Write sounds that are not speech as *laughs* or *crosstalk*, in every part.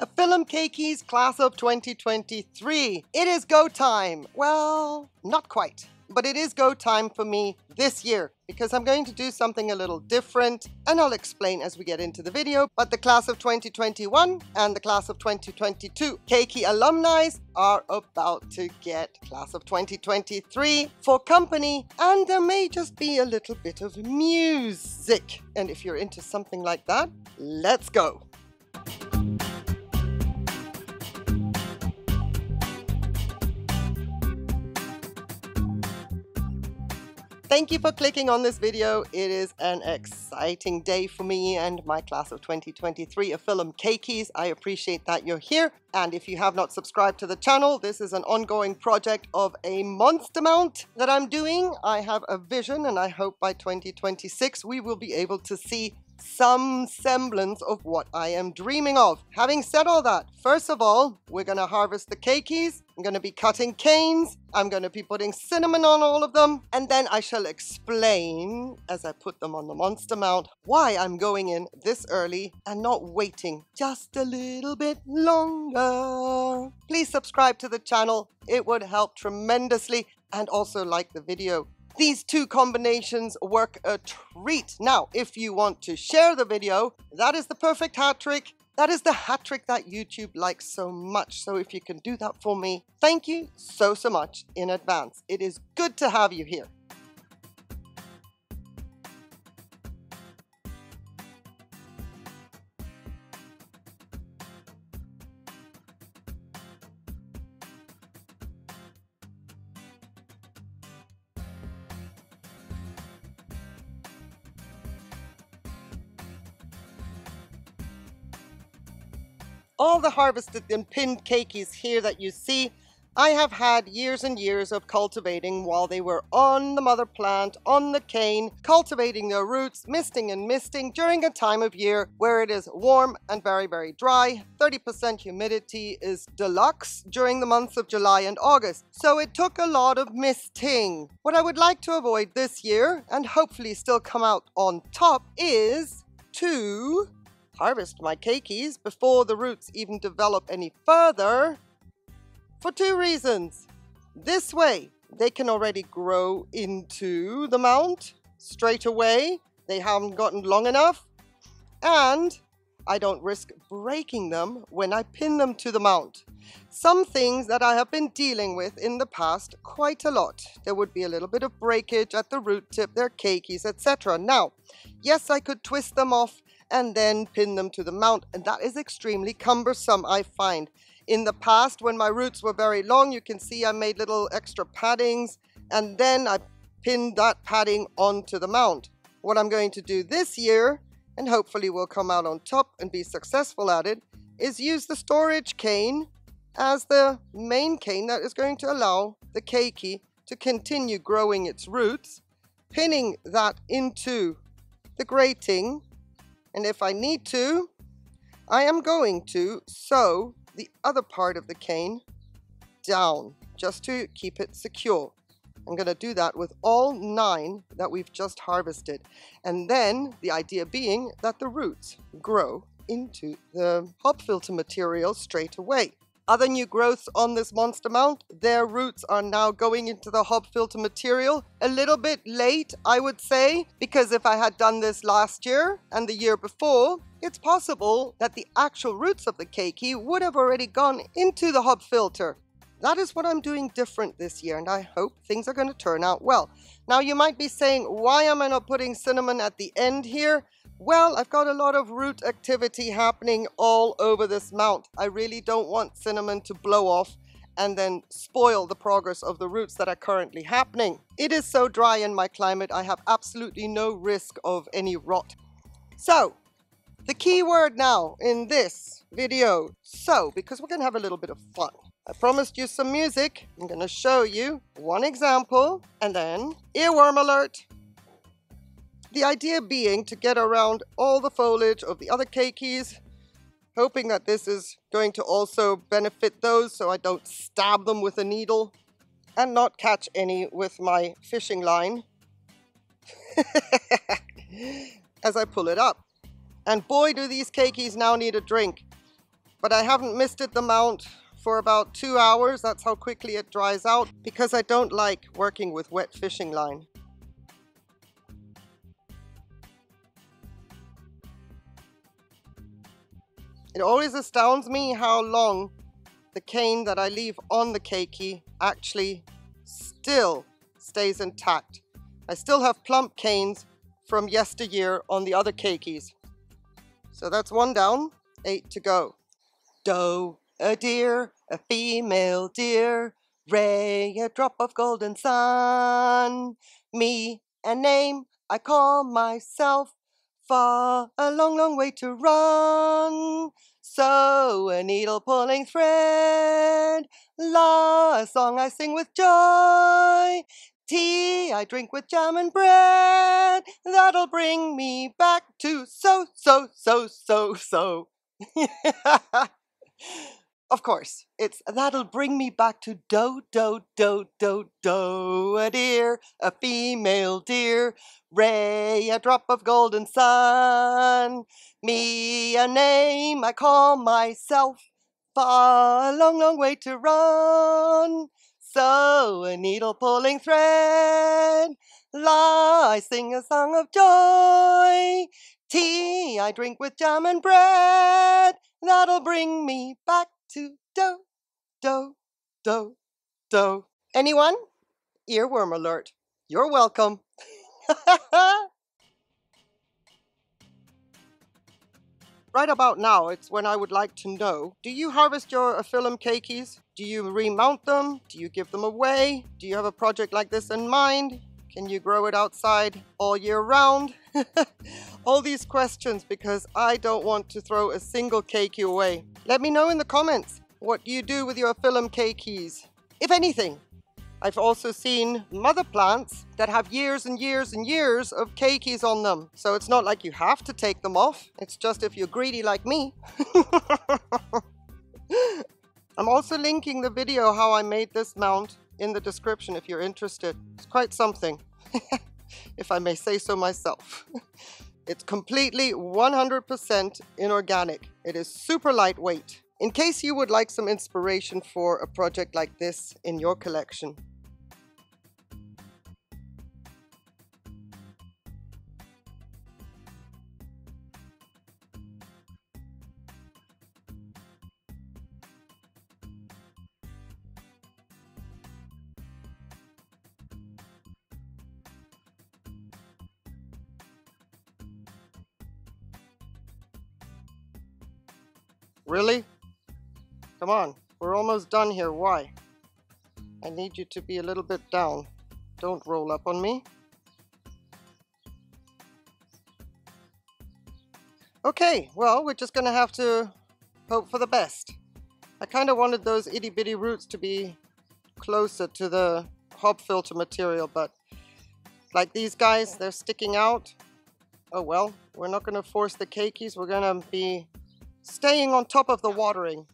Aphyllum Keikis class of 2023. It is go time. Well, not quite, but it is go time for me this year because I'm going to do something a little different and I'll explain as we get into the video. But the class of 2021 and the class of 2022 Keiki alumni are about to get class of 2023 for company and there may just be a little bit of music. And if you're into something like that, let's go. Thank you for clicking on this video. It is an exciting day for me and my class of 2023 of Aphyllum Keikis. I appreciate that you're here. And if you have not subscribed to the channel, this is an ongoing project of a monster mount that I'm doing. I have a vision and I hope by 2026 we will be able to see some semblance of what I am dreaming of. Having said all that, first of all, we're going to harvest the keikis. I'm going to be cutting canes. I'm going to be putting cinnamon on all of them. And then I shall explain, as I put them on the monster mount, why I'm going in this early and not waiting just a little bit longer. Please subscribe to the channel. It would help tremendously. And also like the video. These two combinations work a treat. Now, if you want to share the video, that is the perfect hat trick. That is the hat trick that YouTube likes so much. So if you can do that for me, thank you so, so much in advance. It is good to have you here. All the harvested and pinned keikis here that you see, I have had years and years of cultivating while they were on the mother plant, on the cane, cultivating their roots, misting and misting during a time of year where it is warm and very, very dry. 30% humidity is deluxe during the months of July and August. So it took a lot of misting. What I would like to avoid this year, and hopefully still come out on top, is to harvest my keikis before the roots even develop any further for two reasons. This way, they can already grow into the mount straight away. They haven't gotten long enough. And I don't risk breaking them when I pin them to the mount. Some things that I have been dealing with in the past quite a lot. There would be a little bit of breakage at the root tip, their keikis, etc. Now, yes, I could twist them off and then pin them to the mount. And that is extremely cumbersome, I find. In the past, when my roots were very long, you can see I made little extra paddings and then I pinned that padding onto the mount. What I'm going to do this year, and hopefully will come out on top and be successful at it, is use the storage cane as the main cane that is going to allow the keiki to continue growing its roots, pinning that into the grating and if I need to, I am going to sew the other part of the cane down just to keep it secure. I'm going to do that with all nine that we've just harvested. And then the idea being that the roots grow into the hop filter material straight away. Other new growths on this monster mount, their roots are now going into the hop filter material a little bit late, I would say, because if I had done this last year and the year before, it's possible that the actual roots of the keiki would have already gone into the hop filter. That is what I'm doing different this year, and I hope things are going to turn out well. Now, you might be saying, why am I not putting cinnamon at the end here? Well, I've got a lot of root activity happening all over this mount. I really don't want cinnamon to blow off and then spoil the progress of the roots that are currently happening. It is so dry in my climate, I have absolutely no risk of any rot. So, the key word now in this video, so, because we're going to have a little bit of fun. I promised you some music. I'm going to show you one example and then earworm alert. The idea being to get around all the foliage of the other keikis, hoping that this is going to also benefit those so I don't stab them with a needle and not catch any with my fishing line *laughs* as I pull it up. And boy, do these keikis now need a drink. but I haven't misted the mount for about two hours. That's how quickly it dries out because I don't like working with wet fishing line. It always astounds me how long the cane that I leave on the keiki actually still stays intact. I still have plump canes from yesteryear on the other keikis. So that's one down, eight to go. Doe, a deer, a female deer, ray, a drop of golden sun. Me, a name I call myself, far, a long, long way to run. So a needle pulling thread, la, a song I sing with joy. Tea I drink with jam and bread, that'll bring me back to so, so, so, so, so. *laughs* Of course, it's that'll bring me back to do, do, do, do, do, a deer, a female deer, ray, a drop of golden sun, me a name I call myself, far, a long, long way to run. So a needle pulling thread, la, I sing a song of joy. Tea I drink with jam and bread, that'll bring me back to do, do, do, do. Anyone? Earworm alert. You're welcome. *laughs* right about now, it's when I would like to know, do you harvest your Aphyllum keikis? Do you remount them? Do you give them away? Do you have a project like this in mind? Can you grow it outside all year round? *laughs* all these questions because I don't want to throw a single keiki away. Let me know in the comments what you do with your Aphyllum keikis, if anything. I've also seen mother plants that have years and years and years of keikis on them. So it's not like you have to take them off. It's just if you're greedy like me. *laughs* I'm also linking the video how I made this mount in the description if you're interested. It's quite something, *laughs* if I may say so myself. *laughs* It's completely 100% inorganic. It is super lightweight. In case you would like some inspiration for a project like this in your collection, Really? Come on, we're almost done here. Why? I need you to be a little bit down. Don't roll up on me. Okay, well, we're just gonna have to hope for the best. I kind of wanted those itty bitty roots to be closer to the hop filter material, but like these guys, they're sticking out. Oh well, we're not gonna force the keikis. We're gonna be staying on top of the watering.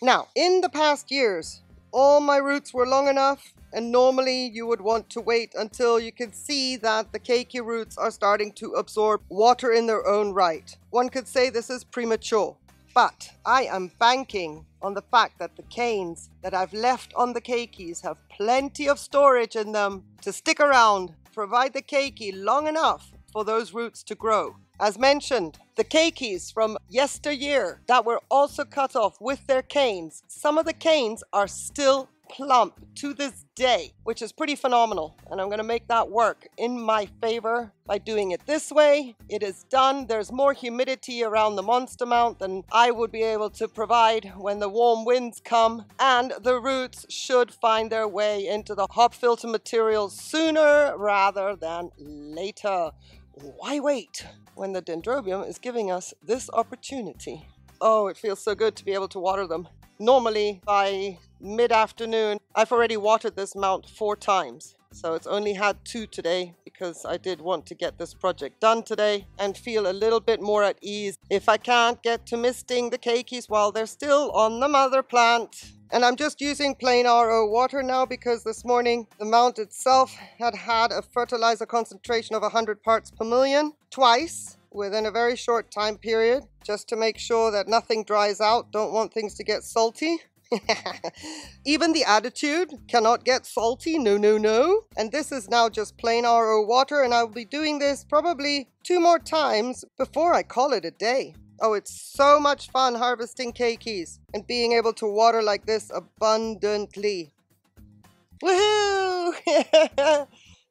Now, in the past years, all my roots were long enough and normally you would want to wait until you can see that the keiki roots are starting to absorb water in their own right. One could say this is premature, but I am banking on the fact that the canes that I've left on the keikis have plenty of storage in them to stick around, provide the keiki long enough for those roots to grow. As mentioned, the keikis from yesteryear that were also cut off with their canes, some of the canes are still plump to this day, which is pretty phenomenal. And I'm gonna make that work in my favor by doing it this way. It is done. There's more humidity around the monster mount than I would be able to provide when the warm winds come. And the roots should find their way into the hop filter material sooner rather than later. Why wait? when the dendrobium is giving us this opportunity. Oh, it feels so good to be able to water them. Normally, by mid-afternoon, I've already watered this mount four times. So it's only had two today because I did want to get this project done today and feel a little bit more at ease. If I can't get to misting the keikis while they're still on the mother plant, and I'm just using plain RO water now because this morning the mount itself had had a fertilizer concentration of 100 parts per million twice within a very short time period just to make sure that nothing dries out. Don't want things to get salty. *laughs* Even the attitude cannot get salty, no, no, no. And this is now just plain RO water, and I'll be doing this probably two more times before I call it a day. Oh, it's so much fun harvesting keikis and being able to water like this abundantly. Woohoo! *laughs*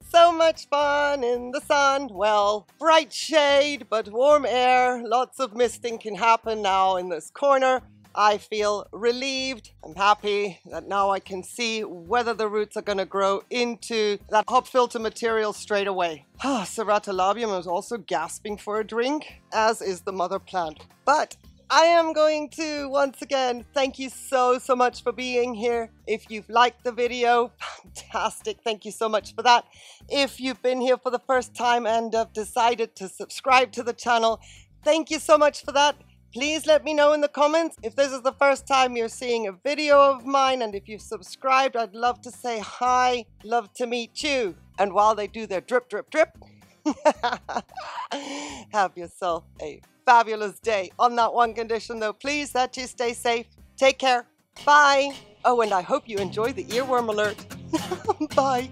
so much fun in the sun. Well, bright shade, but warm air. Lots of misting can happen now in this corner. I feel relieved. I'm happy that now I can see whether the roots are going to grow into that hop filter material straight away. *sighs* Ah, Ceratalabium is also gasping for a drink, as is the mother plant. But I am going to once again thank you so so much for being here. If you've liked the video, *sighs* fantastic. Thank you so much for that. If you've been here for the first time and have decided to subscribe to the channel, thank you so much for that. Please let me know in the comments if this is the first time you're seeing a video of mine and if you've subscribed, I'd love to say hi, love to meet you. And while they do their drip, drip, drip, *laughs* have yourself a fabulous day. On that one condition though, please that you stay safe. Take care. Bye. Oh, and I hope you enjoy the earworm alert. *laughs* Bye.